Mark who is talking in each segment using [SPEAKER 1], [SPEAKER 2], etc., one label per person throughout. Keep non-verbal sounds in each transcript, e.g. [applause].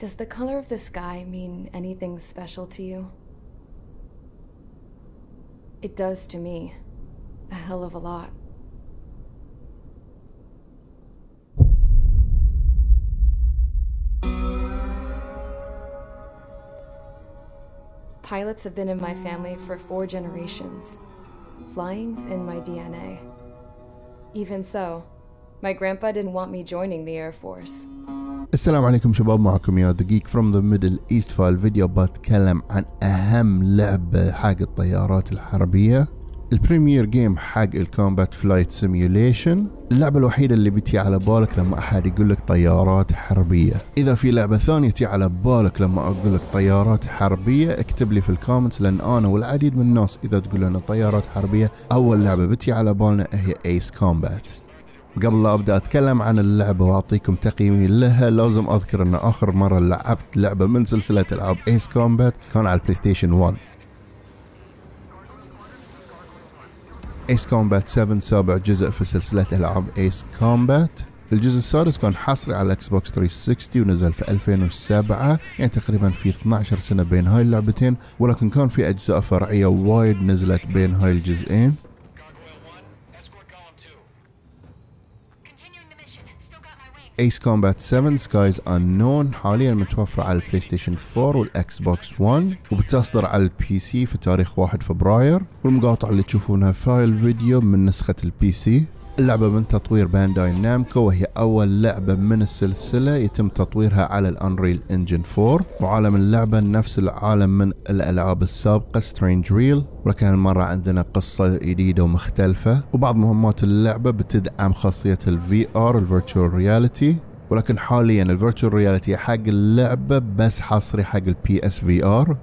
[SPEAKER 1] Does the color of the sky mean anything special to you? It does to me. A hell of a lot. Pilots have been in my family for four generations. Flying's in my DNA. Even so, my grandpa didn't want me joining the Air Force.
[SPEAKER 2] السلام عليكم شباب معكم يا دقيق from the Middle East فالفيديو بتكلم عن أهم لعبة حق الطيارات الحربية ال premier game حق ال combat flight simulation اللعبة الوحيدة اللي بتي على بالك لما أحد يقول لك طيارات حربية. إذا في لعبة ثانية تي على بالك لما أقول لك طيارات حربية اكتب لي في ال comments لأن أنا والعديد من الناس إذا تقول لنا طيارات حربية أول لعبة بتي على بالنا هي Ace Combat قبل لا أبدأ أتكلم عن اللعبة وأعطيكم تقييمي لها لازم أذكر إن آخر مرة لعبت لعبة من سلسلة ألعاب Ace Combat كان على ال PlayStation 1 Ace Combat 7 سابع جزء في سلسلة ألعاب Ace Combat الجزء السادس كان حصري على ال Xbox 360 ونزل في 2007 يعني تقريبا في 12 سنة بين هاي اللعبتين ولكن كان في أجزاء فرعية وايد نزلت بين هاي الجزئين. Ace Combat 7 Skies Unknown حاليا متوفرة على ال PlayStation 4 وال Xbox 1 وبتصدر على ال PC في تاريخ 1 فبراير. والمقاطع اللي تشوفونها في الفيديو من نسخة ال PC اللعبة من تطوير Bandai Namco وهي أول لعبة من السلسلة يتم تطويرها على ال Unreal Engine 4 وعالم اللعبة نفس العالم من الألعاب السابقة Strangereal ولكن هالمرة عندنا قصة جديدة ومختلفة. وبعض مهمات اللعبة بتدعم خاصية ال VR ال virtual reality ولكن حاليا ال virtual reality حق اللعبة بس حصري حق ال PSVR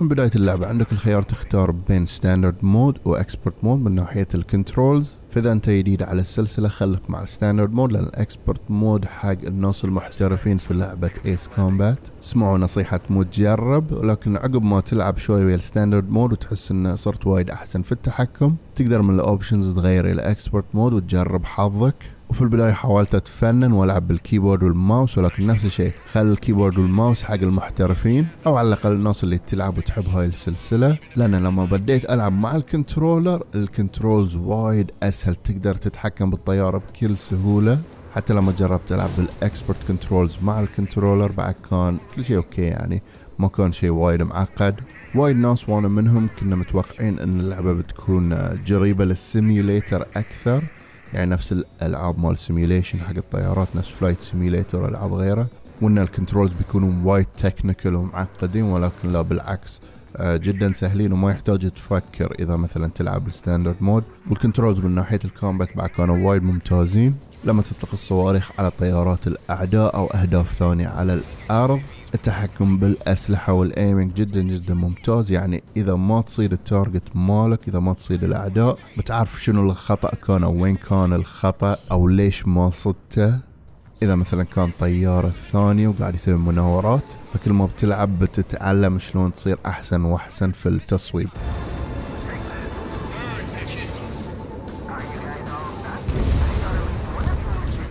[SPEAKER 2] من بداية اللعبة عندك الخيار تختار بين standard mode و expert mode من ناحية ال controls فإذا أنت جديد على السلسلة خليك مع ال standard mode لأن ال expert mode حق الناس المحترفين في لعبة Ace Combat اسمعوا نصيحة مو تجرب ولكن عقب ما تلعب شوي ويا ال standard mode وتحس إن صرت وايد أحسن في التحكم تقدر من ال options تغير إلى expert mode وتجرب حظك. وفي البداية حاولت أتفنن وألعب بال keyboard وال mouse ولكن نفس الشيء خل ال keyboard وال mouse حق المحترفين أو على الأقل الناس اللي تلعب وتحب هاي السلسلة لأن لما بديت ألعب مع ال controller ال controls وايد أسهل تقدر تتحكم بالطيارة بكل سهولة. حتى لما جربت ألعب بال expert controls مع ال controller بعد كان كل شيء okay يعني ما كان شيء وايد معقد. وايد ناس وأنا منهم كنا متوقعين إن اللعبة بتكون جريبة لل simulator أكثر. يعني نفس الألعاب مال simulation حق الطيارات نفس Flight Simulator والعاب غيره. وإن ال controls بيكونوا وايد technical ومعقدين ولكن لا بالعكس آه، جدا سهلين وما يحتاج تفكر إذا مثلا تلعب بال standard mode وال controls من ناحية ال combat بعد كانوا وايد ممتازين. لما تطلق الصواريخ على طيارات الأعداء أو أهداف ثانية على الأرض التحكم بالأسلحة وال aiming جدا جدا ممتاز. يعني إذا ما تصيد ال target مالك إذا ما تصيد الأعداء بتعرف شنو الخطأ كان أو وين كان الخطأ أو ليش ما صدته. إذا مثلا كان طيارة ثانية وقاعد يسوي مناورات فكل ما بتلعب بتتعلم شلون تصير أحسن وأحسن في التصويب.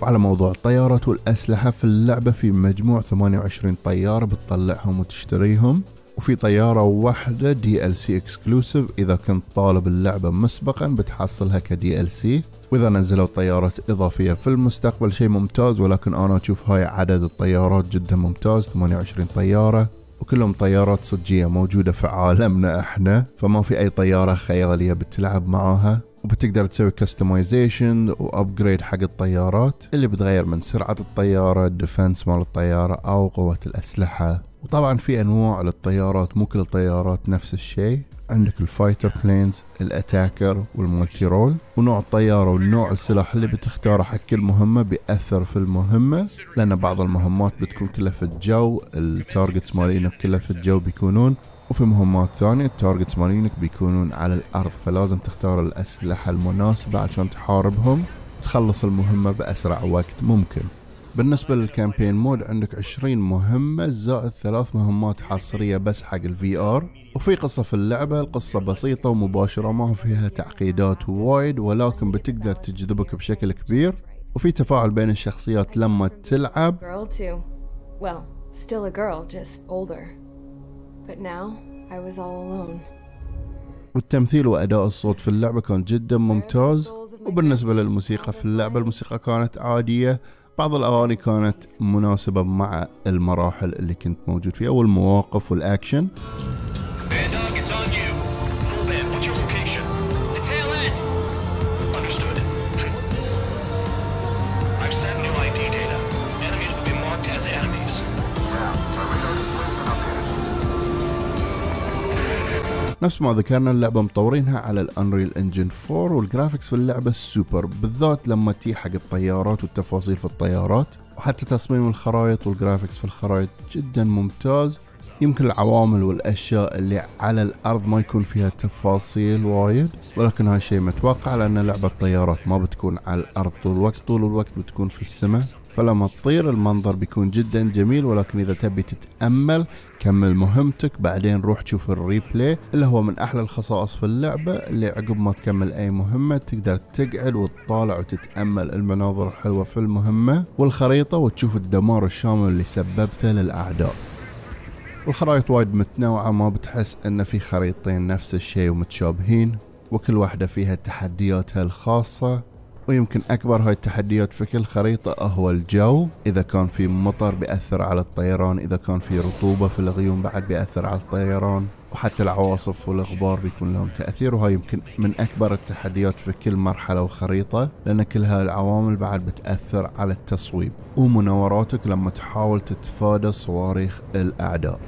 [SPEAKER 2] وعلى موضوع الطيارات والأسلحة في اللعبة. في مجموع 28 طيارة بتطلعهم وتشتريهم وفي طيارة واحدة DLC exclusive إذا كنت طالب اللعبة مسبقا بتحصلها ك DLC وإذا نزلوا طيارات إضافية في المستقبل شيء ممتاز ولكن أنا أشوف هاي عدد الطيارات جدا ممتاز 28 طيارة وكلهم طيارات صجية موجودة في عالمنا إحنا فما في أي طيارة خيالية بتلعب معاها. وبتقدر تسوي customization و upgrade حق الطيارات اللي بتغير من سرعة الطيارة ال defense مال الطيارة أو قوة الأسلحة. وطبعا في أنواع للطيارات مو كل الطيارات نفس الشيء. عندك ال fighter planes ال attacker وال multirole ونوع الطيارة ونوع السلاح اللي بتختاره حق كل مهمة بيأثر في المهمة لأن بعض المهمات بتكون كلها في الجو ال targets مالينك كلها في الجو بيكونون وفي مهمات ثانية. ال targets مالينك بيكونون على الأرض فلازم تختار الأسلحة المناسبة عشان تحاربهم وتخلص المهمة بأسرع وقت ممكن. بالنسبة لل campaign mode عندك 20 مهمة زائد ثلاث مهمات حصرية بس حق ال VR وفي قصة في اللعبة القصة بسيطة ومباشرة ما فيها تعقيدات وايد ولكن بتقدر تجذبك بشكل كبير. وفي تفاعل بين الشخصيات لما تلعب.
[SPEAKER 1] But now, I was all alone.
[SPEAKER 2] والتمثيل وأداء الصوت في اللعبة كان جدا ممتاز وبالنسبة للموسيقى في اللعبة الموسيقى كانت عادية. بعض الأغاني كانت مناسبة مع المراحل اللي كنت موجود فيها والمواقف والأكشن. نفس ما ذكرنا اللعبة مطورينها على ال Unreal Engine 4 وال graphics في اللعبة سوبر بالذات لما تي حق الطيارات والتفاصيل في الطيارات وحتى تصميم الخرائط وال graphics في الخرائط جدا ممتاز. يمكن العوامل والأشياء اللي على الأرض ما يكون فيها تفاصيل وايد ولكن هاي شيء متوقع لأن لعبة طيارات ما بتكون على الأرض طول الوقت طول الوقت بتكون في السماء. فلما تطير المنظر بيكون جدا جميل ولكن إذا تبي تتأمل كمل مهمتك بعدين روح تشوف ال replay اللي هو من أحلى الخصائص في اللعبة اللي عقب ما تكمل أي مهمة تقدر تقعد وتطالع وتتأمل المناظر الحلوة في المهمة والخريطة وتشوف الدمار الشامل اللي سببته للأعداء. والخرائط وايد متنوعة ما بتحس إن في خريطين نفس الشيء ومتشابهين وكل واحدة فيها تحدياتها الخاصة. ويمكن أكبر هاي التحديات في كل خريطة هو الجو. إذا كان في مطر بيأثر على الطيران إذا كان في رطوبة في الغيوم بعد بيأثر على الطيران وحتى العواصف والغبار بيكون لهم تأثير. وهاي يمكن من أكبر التحديات في كل مرحلة وخريطة لأن كل هاي العوامل بعد بتأثر على التصويب ومناوراتك لما تحاول تتفادى صواريخ الأعداء.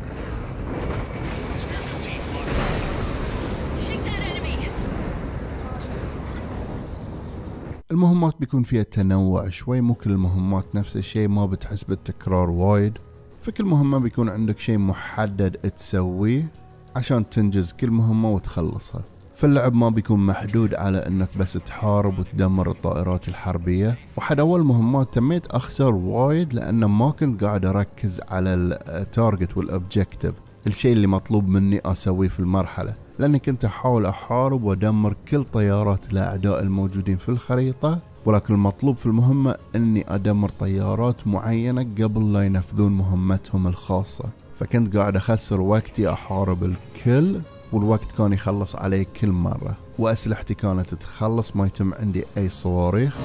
[SPEAKER 2] المهمات بيكون فيها تنوع شوي مو كل المهمات نفس الشيء ما بتحس بالتكرار وايد. في كل مهمة بيكون عندك شيء محدد تسويه عشان تنجز كل مهمة وتخلصها. فاللعب ما بيكون محدود على إنك بس تحارب وتدمر الطائرات الحربية. وحد أول مهمات تميت أخسر وايد لأن ما كنت قاعد أركز على ال target وال objective الشيء اللي مطلوب مني أسويه في المرحلة. لاني كنت احاول أحارب وادمر كل طيارات الأعداء الموجودين في الخريطة ولكن المطلوب في المهمة أني أدمر طيارات معينة قبل لا ينفذون مهمتهم الخاصة. فكنت قاعد أخسر وقتي أحارب الكل والوقت كان يخلص علي كل مرة. وأسلحتي كانت تخلص ما يتم عندي أي صواريخ.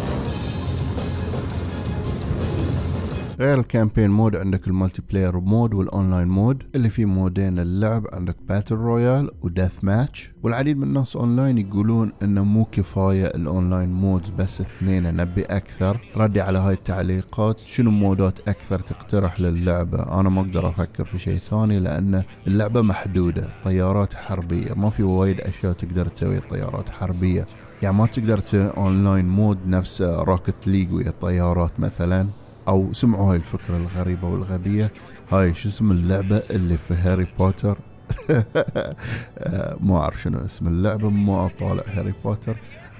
[SPEAKER 2] غير ال campaign mode عندك ال multiplayer mode وال online mode اللي فيه مودين اللعب عندك battle royale و deathmatch والعديد من الناس اونلاين يقولون إنه مو كفاية ال online modes بس اثنين نبي أكثر. ردي على هاي التعليقات شنو مودات أكثر تقترح للعبة؟ أنا ما أقدر أفكر في شيء ثاني لأن اللعبة محدودة طيارات حربية. ما في وايد أشياء تقدر تسوي طيارات حربية. يعني ما تقدر تسوي online mode نفس Rocket League ويا الطيارات مثلا. أو سمعوا هاي الفكرة الغريبة والغبية. هاي شو اسم اللعبة اللي في هاري بوتر؟ [laughs] ما اعرف شنو اسم اللعبة ما أطالع هاري بوتر.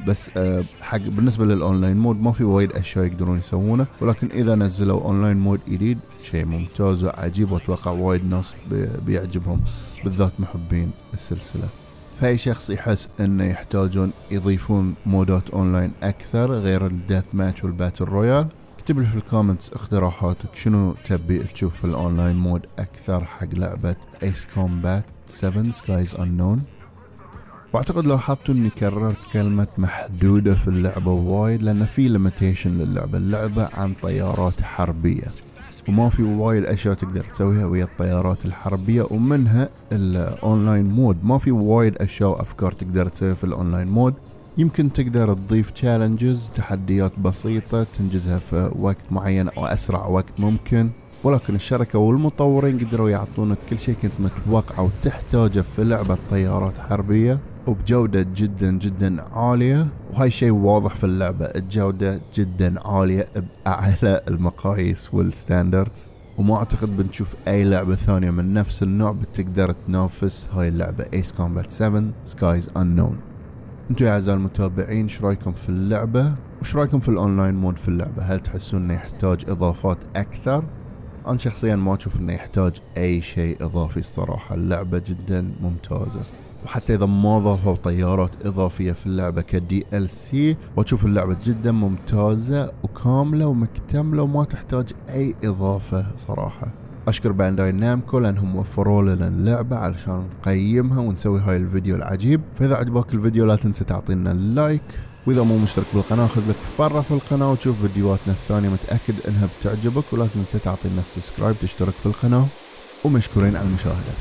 [SPEAKER 2] بس آه، حق بالنسبة لل online mode ما في وايد أشياء يقدرون يسوونه. ولكن إذا نزلوا online mode جديد شيء ممتاز وعجيب وأتوقع وايد ناس بي- بيعجبهم بالذات محبين السلسلة. فأي شخص يحس إنه يحتاجون يضيفون مودات أونلاين أكثر غير ال deathmatch وال battle royale اكتب لي في ال comments اقتراحاتك شنو تبي تشوف في ال online mode أكثر حق لعبة Ace Combat 7 Skies Unknown واعتقد لاحظتوا إني كررت كلمة محدودة في اللعبة وايد لأن في limitation للعبة. اللعبة عن طيارات حربية. وما في وايد أشياء تقدر تسويها ويا الطيارات الحربية ومنها ال online mode ما في وايد أشياء وأفكار تقدر تسويها في ال online mode يمكن تقدر تضيف challenges تحديات بسيطة تنجزها في وقت معين أو أسرع وقت ممكن. ولكن الشركة والمطورين قدروا يعطونك كل شيء كنت متوقعه وتحتاجه في لعبة طيارات حربية وبجودة جدا جدا عالية. وهاي شيء واضح في اللعبة الجودة جدا عالية بأعلى المقاييس وال standards وما أعتقد بنشوف أي لعبة ثانية من نفس النوع بتقدر تنافس هاي اللعبة Ace Combat 7 Skies Unknown انتو يا أعزائي المتابعين إيش رأيكم في اللعبة؟ وش رأيكم في ال online mode في اللعبة؟ هل تحسون إنه يحتاج إضافات أكثر؟ أنا شخصيا ما أشوف إنه يحتاج أي شيء إضافي الصراحة. اللعبة جدا ممتازة. وحتى إذا ما ضافوا طيارات إضافية في اللعبة ك DLC وأشوف اللعبة جدا ممتازة وكاملة ومكتملة وما تحتاج أي إضافة صراحة. أشكر Bandai Namco لأنهم وفروا لنا اللعبة علشان نقيمها ونسوي هاي الفيديو العجيب. فإذا عجبك الفيديو لا تنسى تعطينا ال like وإذا مو مشترك بالقناة خذ لك فره في القناة وتشوف فيديوهاتنا الثانية متأكد إنها بتعجبك. ولا تنسى تعطينا السبسكرايب تشترك في القناة. ومشكورين على المشاهدة.